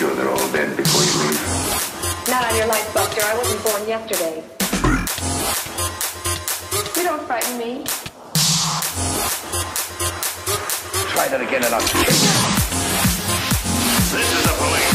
sure they're all dead before you leave. Not on your life, Buster. I wasn't born yesterday. You don't frighten me. Try that again and I'll kill you. This is the police.